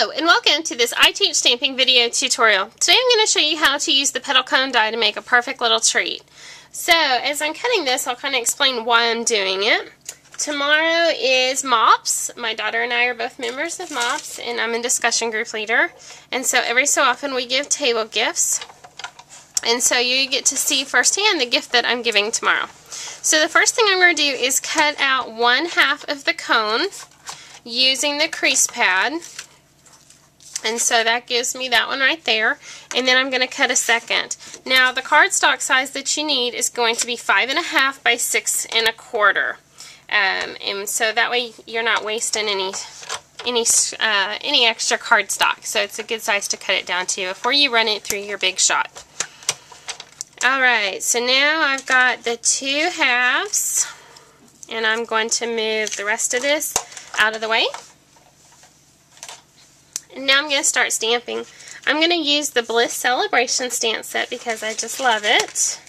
Hello and welcome to this I Teach Stamping video tutorial. Today I'm going to show you how to use the petal cone die to make a perfect little treat. So as I'm cutting this I'll kind of explain why I'm doing it. Tomorrow is MOPS. My daughter and I are both members of MOPS and I'm a discussion group leader. And so every so often we give table gifts. And so you get to see firsthand the gift that I'm giving tomorrow. So the first thing I'm going to do is cut out one half of the cone using the crease pad. And so that gives me that one right there. And then I'm going to cut a second. Now the cardstock size that you need is going to be five and a half by six and a quarter. Um, and so that way you're not wasting any any uh, any extra cardstock. So it's a good size to cut it down to before you run it through your big shot. Alright, so now I've got the two halves and I'm going to move the rest of this out of the way. And now I'm going to start stamping. I'm going to use the Bliss Celebration stamp set because I just love it.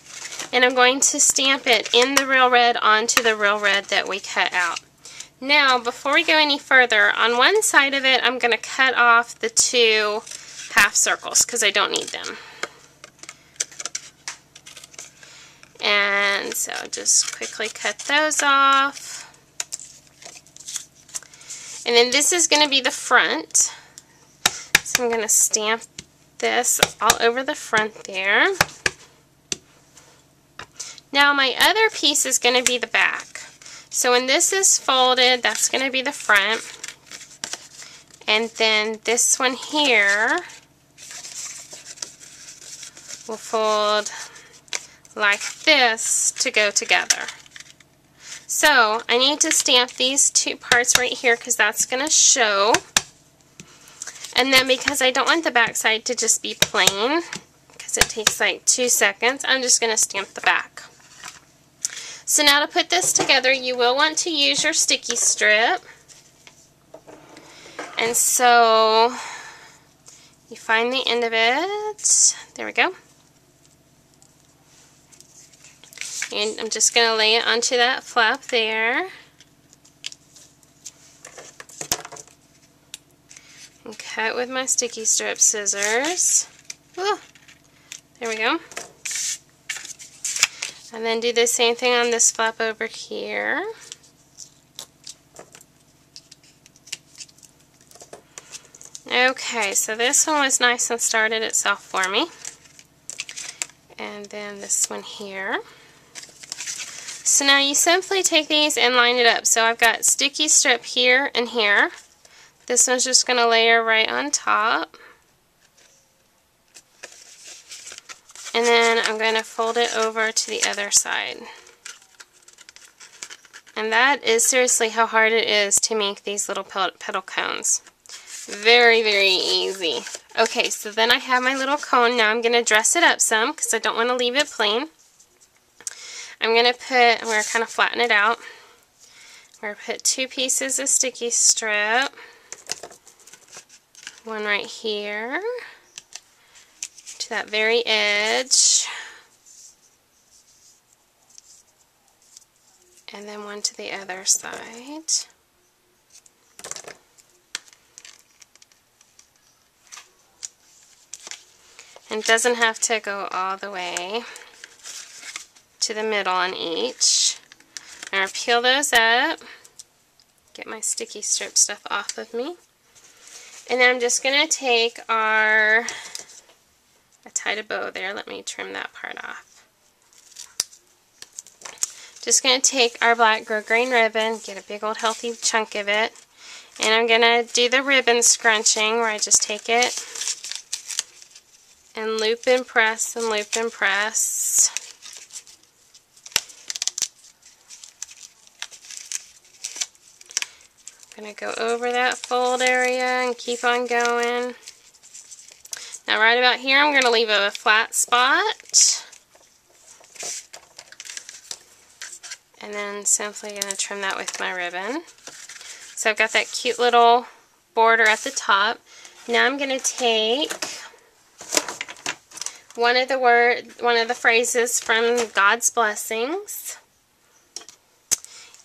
And I'm going to stamp it in the real red onto the real red that we cut out. Now, before we go any further, on one side of it, I'm going to cut off the two half circles because I don't need them. And so just quickly cut those off. And then this is going to be the front. So I'm going to stamp this all over the front there. Now my other piece is going to be the back. So when this is folded, that's going to be the front. And then this one here will fold like this to go together. So I need to stamp these two parts right here because that's going to show. And then because I don't want the back side to just be plain, because it takes like two seconds, I'm just going to stamp the back. So now to put this together, you will want to use your sticky strip. And so you find the end of it. There we go. And I'm just going to lay it onto that flap there. And cut with my sticky strip scissors. Ooh, there we go. And then do the same thing on this flap over here. Okay, so this one was nice and started itself for me. And then this one here. So now you simply take these and line it up. So I've got sticky strip here and here. This one's just going to layer right on top. And then I'm going to fold it over to the other side. And that is seriously how hard it is to make these little petal cones. Very, very easy. Okay, so then I have my little cone. Now I'm going to dress it up some because I don't want to leave it plain. I'm going to put, to kind of flatten it out. I'm going to put two pieces of sticky strip one right here to that very edge and then one to the other side and it doesn't have to go all the way to the middle on each. I'm peel those up, get my sticky strip stuff off of me. And then I'm just going to take our, I tied a bow there, let me trim that part off. Just going to take our black grosgrain ribbon, get a big old healthy chunk of it, and I'm going to do the ribbon scrunching where I just take it and loop and press and loop and press. Going to go over that fold area and keep on going. Now right about here I'm going to leave a flat spot. And then simply going to trim that with my ribbon. So I've got that cute little border at the top. Now I'm going to take one of the word, one of the phrases from God's Blessings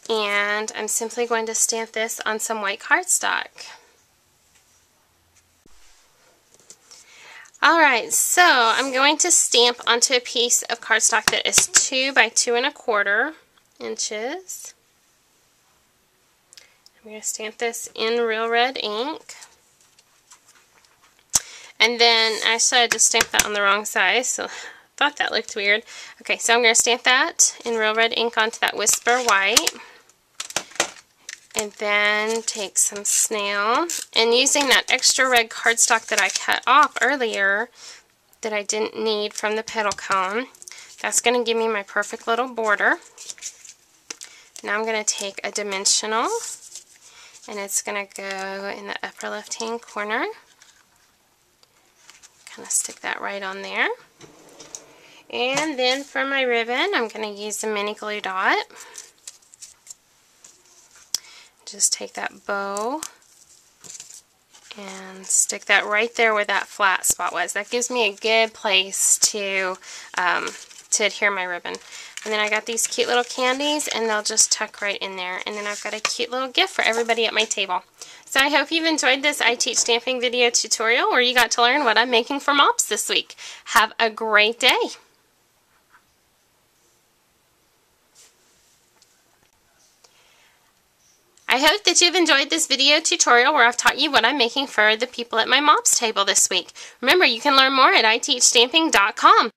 and I'm simply going to stamp this on some white cardstock. Alright, so I'm going to stamp onto a piece of cardstock that is 2 by 2 and a quarter inches. I'm going to stamp this in real red ink. And then I decided to stamp that on the wrong side, so I thought that looked weird. Okay, so I'm going to stamp that in real red ink onto that Whisper White. And then take some snail. And using that extra red cardstock that I cut off earlier that I didn't need from the petal cone, that's going to give me my perfect little border. Now I'm going to take a dimensional and it's going to go in the upper left hand corner. Kind of stick that right on there. And then for my ribbon, I'm going to use the mini glue dot. Just take that bow and stick that right there where that flat spot was. That gives me a good place to, um, to adhere my ribbon. And then I got these cute little candies and they'll just tuck right in there. And then I've got a cute little gift for everybody at my table. So I hope you've enjoyed this I Teach Stamping video tutorial where you got to learn what I'm making for MOPS this week. Have a great day. I hope that you've enjoyed this video tutorial where I've taught you what I'm making for the people at my MOPS table this week. Remember, you can learn more at iteachstamping.com.